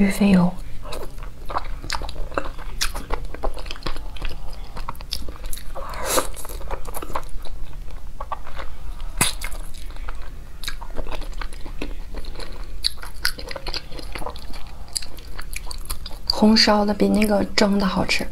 鱼肥油红烧的比那个蒸的好吃。